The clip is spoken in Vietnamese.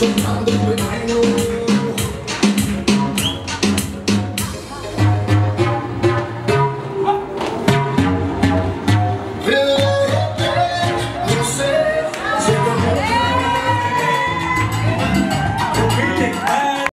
xuân nở những người mãi lâu